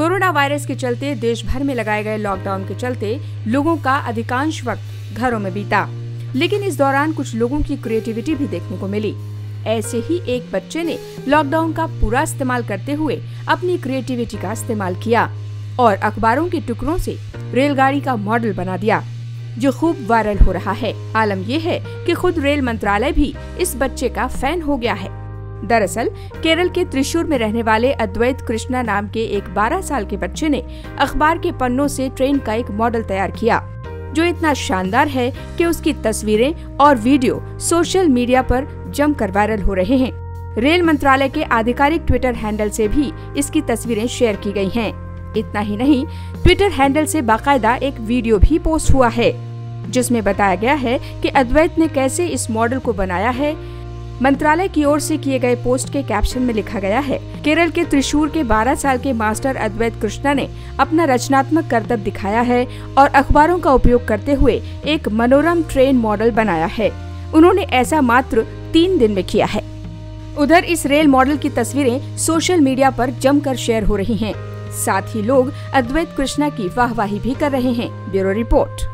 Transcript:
Corona virus के चलते देश भर में लगाए गए लॉकडाउन के चलते लोगों का अधिकांश वक्त घरों में बीता। लेकिन इस दौरान कुछ लोगों की क्रिएटिविटी भी देखने को मिली। ऐसे ही एक बच्चे ने लॉकडाउन का पूरा इस्तेमाल करते हुए अपनी क्रिएटिविटी का इस्तेमाल किया और अखबारों के टुकड़ों से रेलगाड़ी का मॉडल बना दिया, जो खूब वायरल हो रहा है। आलम यह है कि खुद रेल मंत्रालय भी इस बच्चे का फ़ैन हो गया है। दरअसल, केरल के त्रिशूर में रहने वाले अद्वैत कृष्णा नाम के एक 12 साल के बच्चे ने अखबार के पन्नों से ट्रेन का एक मॉडल तैयार किया, जो इतना शानदार है कि उसकी तस्वीरें और वीडियो सोशल मीडिया पर जमकर वायरल हो रहे हैं रेल मंत्रालय के आधिकारिक ट्विटर हैंडल से भी इसकी तस्वीरें शेयर की गई हैं। इतना ही नहीं, ट्विटर हैंडल से बाकायदा एक वीडियो भी पोस्ट हुआ है, जिसमें बताया गया है कि अद्वैत ने कैसे इस मॉडल को बनाया है मंत्रालय की ओर से किए गए पोस्ट के कैप्शन में लिखा गया है, केरल के त्रिशूर के 12 साल के मास्टर अद्वैत कृष्णा ने अपना रचनात्मक करतब दिखाया है और अखबारों का उपयोग करते हुए एक मनोरम ट्रेन मॉडल बनाया है। उन्होंने ऐसा मात्र तीन दिन में किया है। उधर इस रेल मॉडल की तस्वीरें सोशल मीडिया पर जमकर शेयर हो रही हैं। साथ ही लोग अद्वैत कृष्णा की वाहवाही भी कर रहे हैं। Bureau report.